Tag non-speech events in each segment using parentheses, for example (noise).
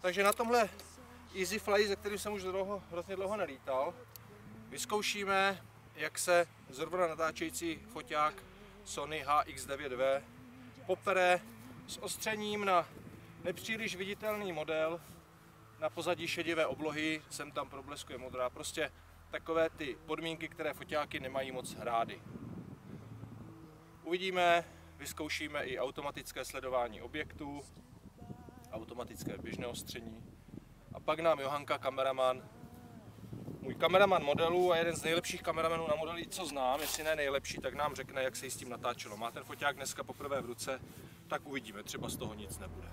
Takže na tomhle Easy Fly, ze kterým jsem už dlouho, hrozně dlouho nelítal, vyzkoušíme, jak se zrovna natáčející foťák Sony HX9V popere s ostřením na nepříliš viditelný model na pozadí šedivé oblohy, sem tam probleskuje modrá. Prostě takové ty podmínky, které foťáky nemají moc rády. Uvidíme, vyzkoušíme i automatické sledování objektů, automatické běžné ostření. A pak nám Johanka, kameraman, můj kameraman modelů a jeden z nejlepších kameramanů na modely, co znám, jestli ne nejlepší, tak nám řekne, jak se jí s tím natáčelo. Má ten foťák dneska poprvé v ruce, tak uvidíme, třeba z toho nic nebude.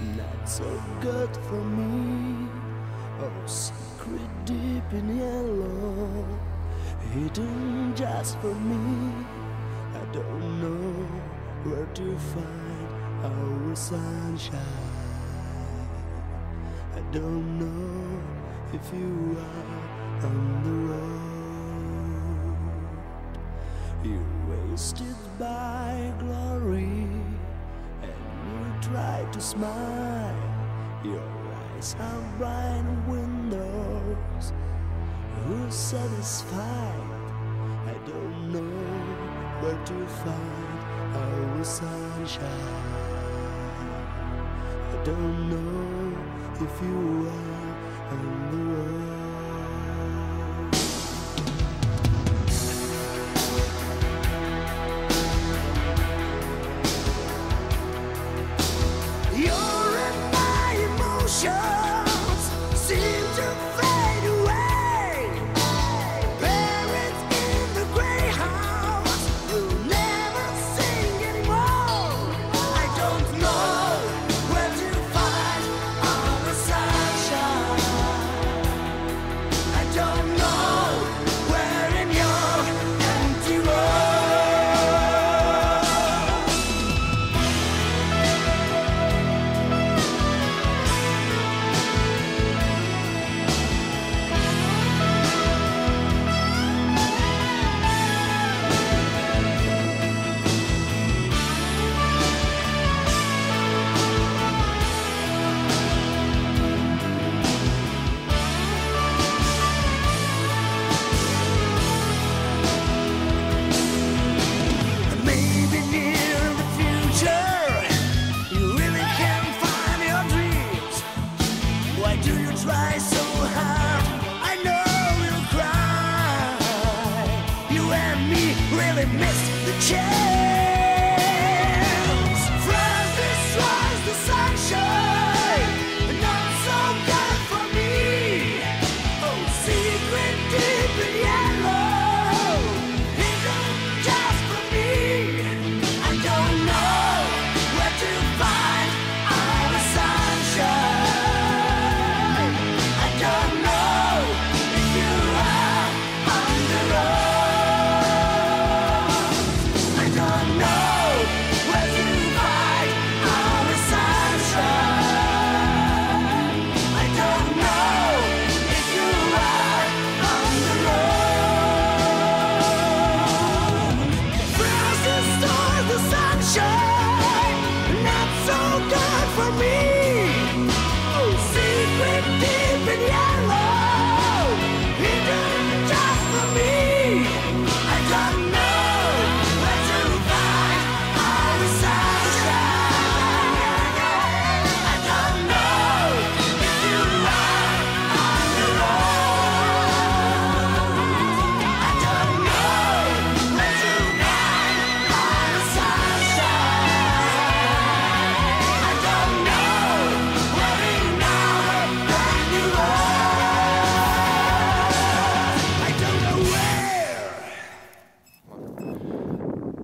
Not so good for me. Oh, secret deep in yellow, hidden just for me. I don't know where to find our sunshine. I don't know if you are on the road. You're wasted by glory, and you try to smile. Your eyes are bright windows. Who's satisfied? I don't know where to find our sunshine. I don't know if you are on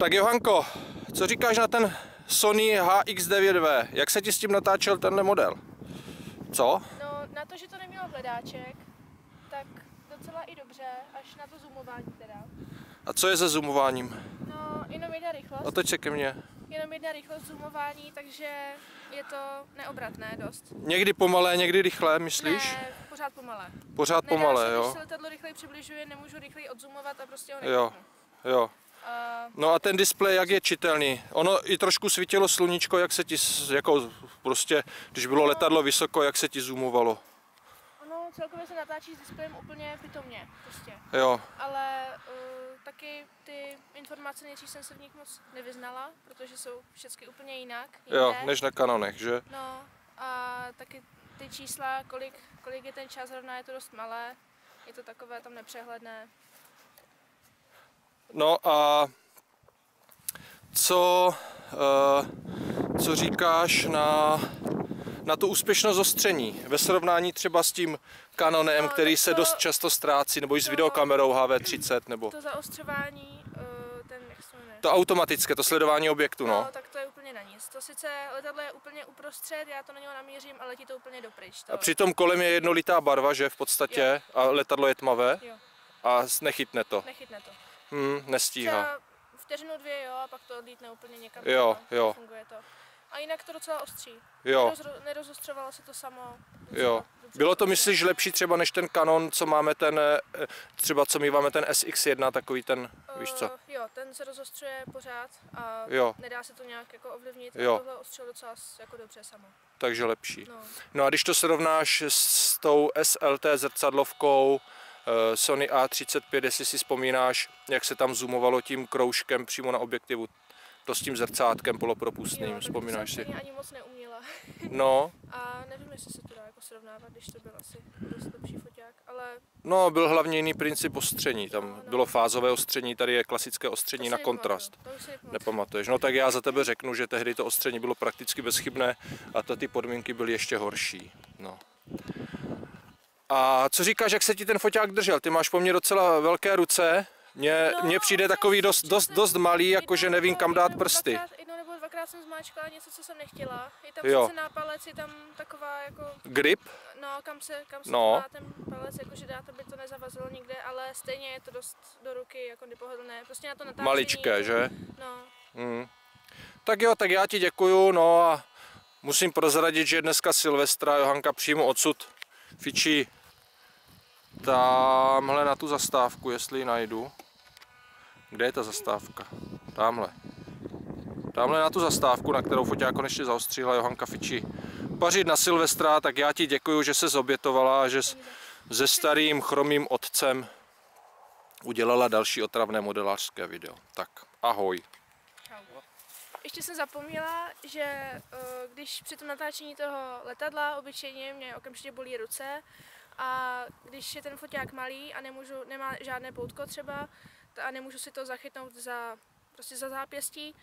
Tak Johanko, co říkáš na ten Sony HX9V? Jak se ti s tím natáčel tenhle model? Co? No, na to, že to nemělo hledáček, tak docela i dobře, až na to zoomování teda. A co je se zoomováním? No, jenom jedna rychlost, Otoč se ke mně. jenom jedna rychlost zoomování, takže je to neobratné dost. Někdy pomalé, někdy rychlé, myslíš? Ne, pořád pomalé. Pořád Nedá pomalé, se, jo? Když se letadlo rychleji přibližuje, nemůžu rychleji odzoomovat a prostě ho Jo. nekliknu. jo. A No a ten displej, jak je čitelný? Ono i trošku svítilo sluníčko, jak se ti, jako prostě, když bylo letadlo vysoko, jak se ti zoomovalo. ono celkově se natáčí s displejem úplně pitomně, prostě. Jo, Ale uh, taky ty informace nejdřív jsem se v nich moc nevyznala, protože jsou všechny úplně jinak. jo, jinde. než na kanonech, že? No a taky ty čísla, kolik, kolik je ten čas zrovna, je to dost malé. Je to takové tam nepřehledné. No a co, eh, co říkáš na, na tu úspěšnost zostření ve srovnání třeba s tím Canonem, No, který tak se to- dost často ztrácí, nebo i s to- videokamerou HV30, nebo To zaostřování, uh, ten, jak se jmenuje? to automatické, to sledování objektu, no. No, tak to je úplně na nic. To sice letadlo je úplně uprostřed, já to na něho namířím, ale letí to úplně dopryč. To, A přitom kolem je jednolitá barva, že v podstatě, a letadlo je tmavé Jo, a nechytne to. nechytne to. Hm, nestíhá. Třeba vteřinu dvě, jo, a pak to odlítne úplně někam. Jo, jinam. jo. Funguje to. A jinak to docela ostří. Jo, nerozostřovalo se to samo. docela jo. dobře Bylo to, myslíš, lepší třeba než ten Canon, co máme ten, eh, třeba co my máme ten SX1, takový ten, víš co? Jo, ten se rozostřuje pořád a Jo. nedá se to nějak jako ovlivnit. Jo. A tohle ostřilo docela jako dobře samo. Takže lepší. No. No a když to srovnáš s tou SLT zrcadlovkou Sony A35, jestli si vzpomínáš, jak se tam zoomovalo tím kroužkem přímo na objektivu, to s tím zrcátkem polopropustným, jo, vzpomínáš si? ani moc neuměla. (laughs) No, A nevím, jestli se to dá jako srovnávat, když to byl asi dost lepší foťák, ale no, byl hlavně jiný princip ostření, tam No, no. bylo fázové ostření, tady je klasické ostření to na kontrast. nepamatuju. Nepamatuješ? No tak já za tebe řeknu, že tehdy to ostření bylo prakticky bezchybné a to ty podmínky byly ještě horší. No. A co říkáš, jak se ti ten foťák držel? Ty máš po mně docela velké ruce. Mně, No, mně přijde takový dost, dost, dost malý, jakože nevím kam dát prsty. Dvakrát, jednou nebo dvakrát jsem zmáčkala něco, co jsem nechtěla. Je tam Jo. sice nápalec, je tam taková jako, Grip? no kam se, kam se No. no. ten palec, jakože dát, aby to nezavazilo nikde, ale stejně je to dost do ruky jako nepohodlné. Prostě na to natáčení. Maličké, že? No, Mm. Tak jo, tak já ti děkuju, no a musím prozradit, že dneska Silvestra, Johanka přímo odsud fičí tamhle na tu zastávku, jestli ji najdu. Kde je ta zastávka? Tamhle. Tamhle na tu zastávku, na kterou foťák konečně zaostřila Johanka fičí. Pařit na Silvestra, tak já ti děkuju, že se zobětovala a že se starým chromým otcem udělala další otravné modelářské video. Tak, ahoj. Ještě jsem zapomněla, že eh, když při tom natáčení toho letadla obyčejně mě okamžitě bolí ruce a když je ten foťák malý a nemůžu, nemá žádné poutko třeba a nemůžu si to zachytnout za, prostě za zápěstí,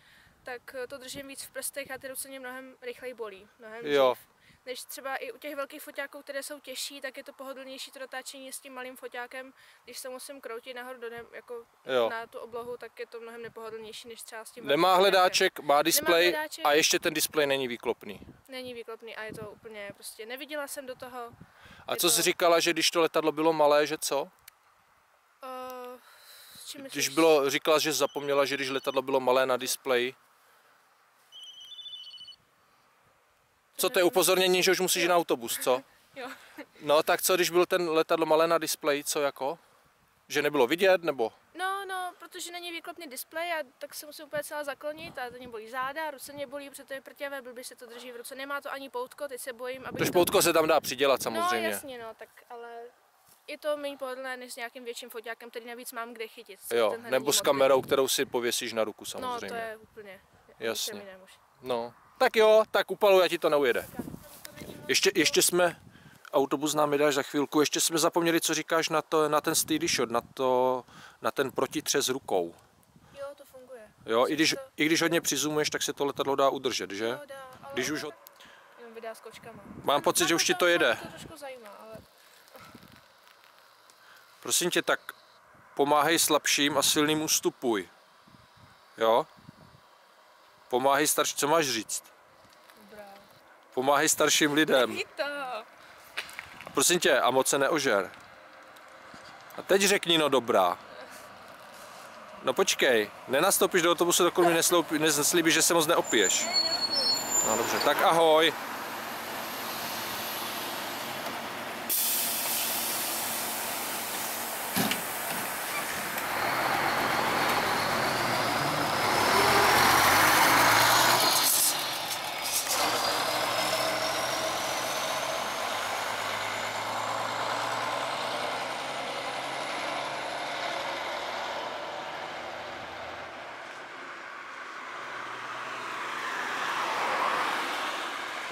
tak to držím víc v prstech a ty ruce mě mnohem rychleji bolí. Mnohem Jo. dřív. Než třeba i u těch velkých foťáků, které jsou těžší, tak je to pohodlnější to natáčení s tím malým foťákem. Když se musím kroutit nahoru do neb, jako Jo. na tu oblohu, tak je to mnohem nepohodlnější než třeba s tím Nemá foťákem. hledáček, má displej hledáček. a ještě ten displej není výklopný. Není výklopný a je to úplně prostě, neviděla jsem do toho. A co to- jsi říkala, že když to letadlo bylo malé, že co? Uh, čím Když myslíš? bylo, říkala, že zapomněla, že když letadlo bylo malé na displeji. Co to je upozornění, že už musíš jít na autobus, co? (laughs) Jo. No tak co, když byl ten letadlo malé na displeji, co jako? Že nebylo vidět, nebo? No, no, protože není výklopný displej a tak se musím úplně celá zaklonit a to mě bolí záda, ruce mě bolí, protože to je prťavé, blbě se to drží v ruce, nemá to ani poutko, teď se bojím, aby Tož poutko se tam dá přidělat samozřejmě. No jasně, no, tak ale je to méně pohodlné než s nějakým větším foťákem, který navíc mám kde chytit. Jo, nebo s kamerou, kterou si pověsíš na ruku veliký. No, to samozřejmě. je úplně Jasně. No, tak jo, tak upaluj, a ti to neujede. Ještě, ještě jsme, autobus nám vydáš za chvilku, ještě jsme zapomněli, co říkáš na, to, na ten steady shot, na, to, na ten protitřes rukou. Jo, to funguje. Jo, i když, to- i když hodně přizumuješ, tak se to letadlo dá udržet, že? Jo, dá, ale Když už ho... Jenom videa s kočkama. Mám pocit, že už ti to jede. To trošku zajímá, ale Prosím tě, tak pomáhej slabším a silným ustupuj. Jo? Pomáhej starším, co máš říct? dobrá. Pomáhej starším lidem. (laughs) prosím tě, a moc se neožer. A teď řekni no dobrá. No počkej, nenastoupíš do autobusu, dokud mi neslíbíš, že se moc neopiješ. No dobře, tak ahoj.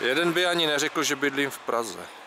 Jeden by ani neřekl, že bydlím v Praze.